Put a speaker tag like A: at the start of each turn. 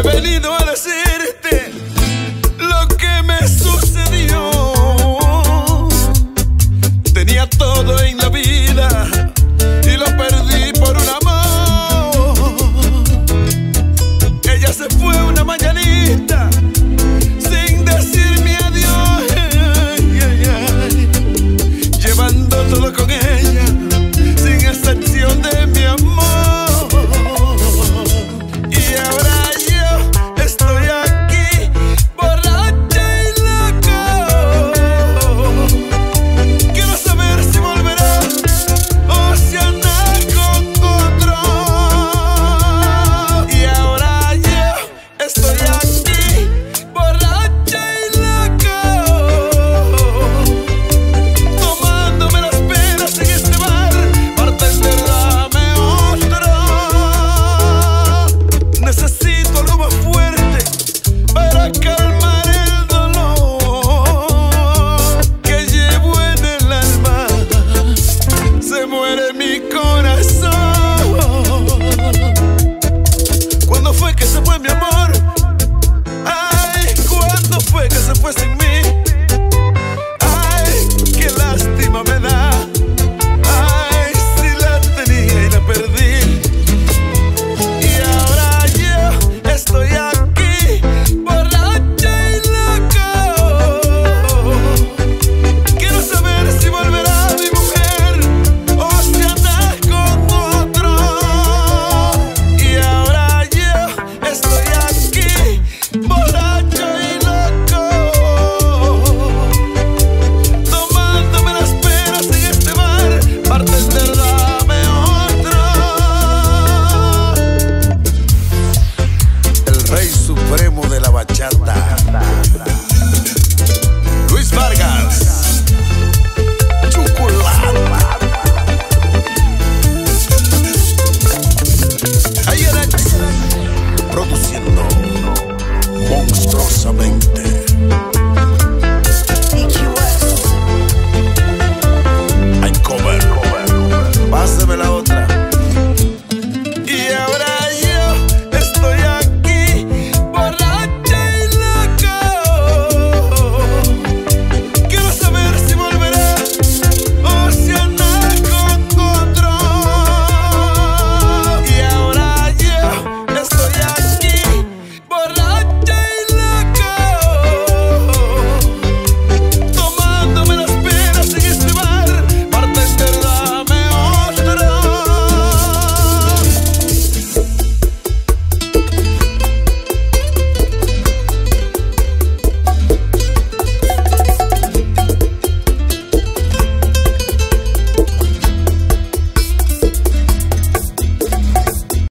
A: Evelino corazón. Bachata.